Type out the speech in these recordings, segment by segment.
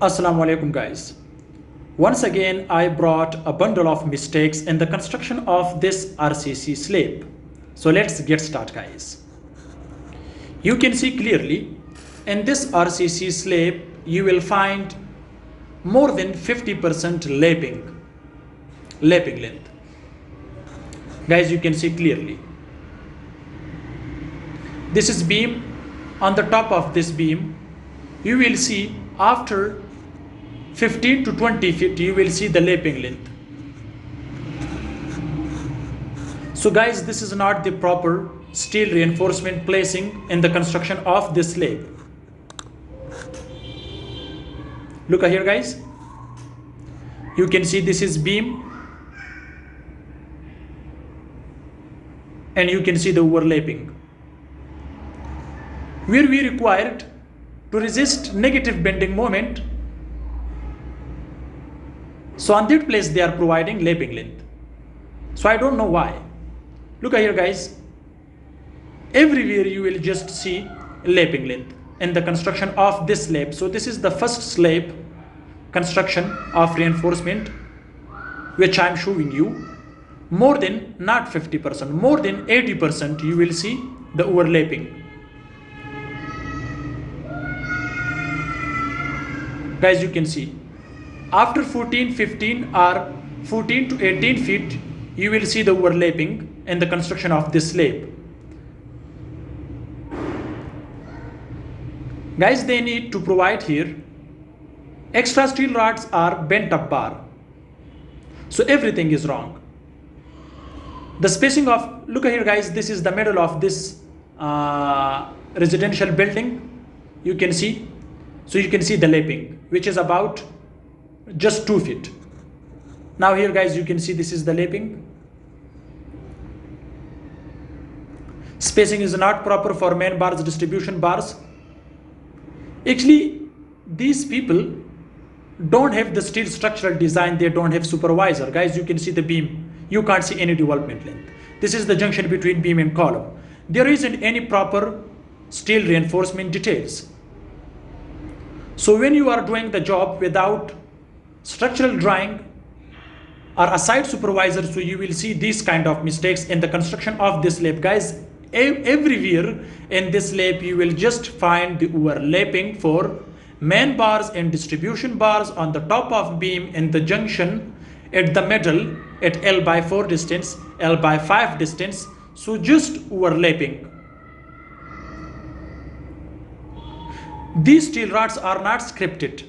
Assalamu alaikum guys. Once again I brought a bundle of mistakes in the construction of this RCC slab. So let's get started guys. You can see clearly in this RCC slab you will find more than 50% lapping lapping length. Guys you can see clearly. This is beam on the top of this beam you will see after 15 to 20 feet you will see the lapping length. So guys this is not the proper steel reinforcement placing in the construction of this slab look here guys. You can see this is beam. And you can see the overlapping. Where we required to resist negative bending moment. So on that place they are providing lapping length. So I don't know why. Look here guys. Everywhere you will just see lapping length in the construction of this slab. So this is the first slab construction of reinforcement which I am showing you. More than not 50%, more than 80% you will see the overlapping guys you can see after 14 15 or 14 to 18 feet you will see the overlapping in the construction of this slab guys they need to provide here extra steel rods are bent up bar. So everything is wrong. The spacing of look here guys this is the middle of this uh, residential building. You can see so you can see the lapping which is about just two feet. Now here guys you can see this is the lapping spacing is not proper for main bars distribution bars. Actually these people don't have the steel structural design they don't have supervisor. Guys you can see the beam. You can't see any development length. This is the junction between beam and column. There isn't any proper steel reinforcement details. So when you are doing the job without structural drawing or a site supervisor, so you will see these kind of mistakes in the construction of this slab. Guys, everywhere in this slab, you will just find the overlapping for main bars and distribution bars on the top of beam in the junction at the middle at L by 4 distance, L by 5 distance. So just overlapping these steel rods are not scripted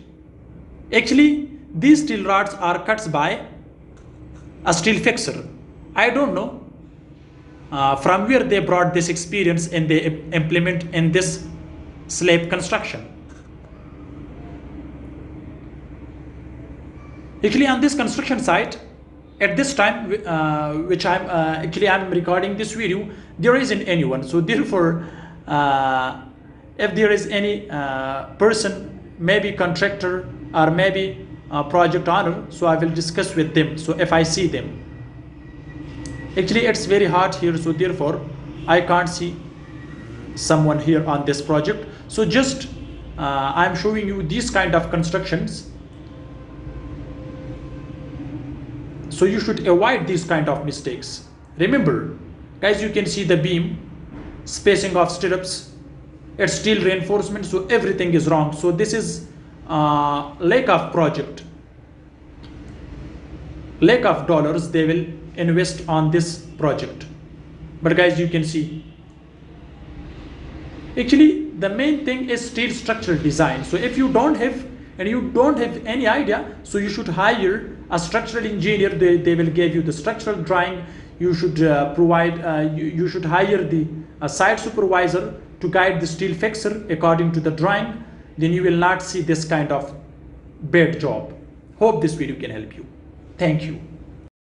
actually these steel rods are cut by a steel fixer. I don't know uh, from where they brought this experience and they implement in this slab construction. Actually on this construction site at this time uh, which i'm uh, actually i'm recording this video there isn't anyone. So therefore uh, if there is any uh, person maybe contractor or maybe project owner so I will discuss with them so if I see them. Actually it's very hard here so therefore I can't see someone here on this project. So just uh, I'm showing you these kind of constructions. So you should avoid these kind of mistakes. Remember guys you can see the beam spacing of stirrups. It's steel reinforcement so everything is wrong. So this is uh, lack of project lack of dollars they will invest on this project. But guys you can see. Actually the main thing is steel structural design. So if you don't have and you don't have any idea so you should hire a structural engineer. They, they will give you the structural drawing. You should uh, provide uh, you, you should hire the a site supervisor to guide the steel fixer according to the drawing then you will not see this kind of bad job. Hope this video can help you. Thank you